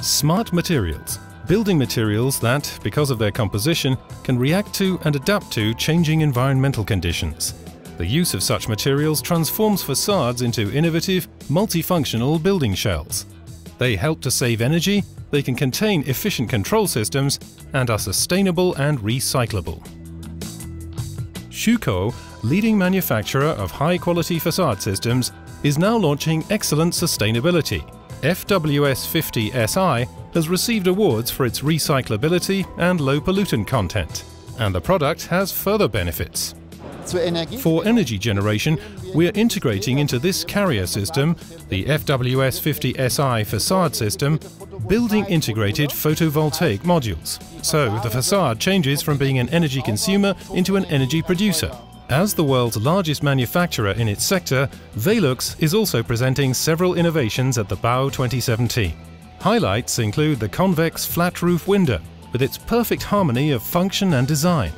Smart materials. Building materials that, because of their composition, can react to and adapt to changing environmental conditions. The use of such materials transforms facades into innovative, multifunctional building shells. They help to save energy, they can contain efficient control systems, and are sustainable and recyclable. Schüco, leading manufacturer of high-quality facade systems, is now launching excellent sustainability. FWS50SI has received awards for its recyclability and low pollutant content, and the product has further benefits. For energy generation, we're integrating into this carrier system, the FWS50SI facade system, building integrated photovoltaic modules. So the facade changes from being an energy consumer into an energy producer. As the world's largest manufacturer in its sector, Velux is also presenting several innovations at the BAU 2017. Highlights include the convex flat roof window, with its perfect harmony of function and design,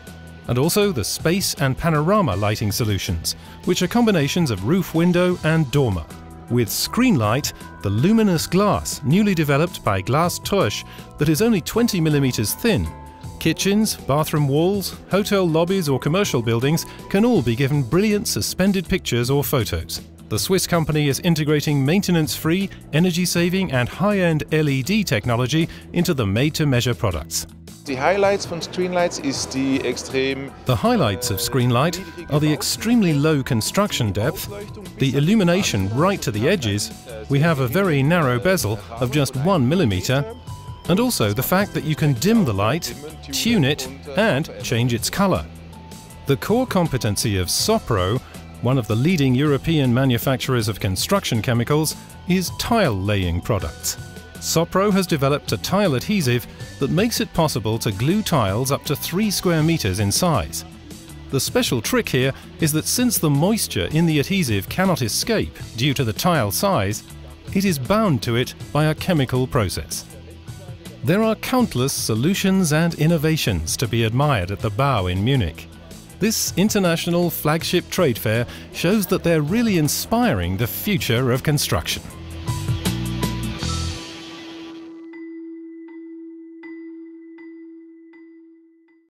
and also the space and panorama lighting solutions, which are combinations of roof window and dormer. With Screenlight, the luminous glass newly developed by Glas Trösch that is only 20mm thin, kitchens, bathroom walls, hotel lobbies or commercial buildings can all be given brilliant suspended pictures or photos. The Swiss company is integrating maintenance-free, energy-saving and high-end LED technology into the made-to-measure products. The highlights from Screenlights is the extreme. The highlights of Screenlight are the extremely low construction depth, the illumination right to the edges, we have a very narrow bezel of just 1 millimeter, and also the fact that you can dim the light, tune it, and change its color. The core competency of Sopro, one of the leading European manufacturers of construction chemicals, is tile laying products. Sopro has developed a tile adhesive that makes it possible to glue tiles up to 3 square meters in size. The special trick here is that since the moisture in the adhesive cannot escape due to the tile size, it is bound to it by a chemical process. There are countless solutions and innovations to be admired at the BAU in Munich. This international flagship trade fair shows that they're really inspiring the future of construction.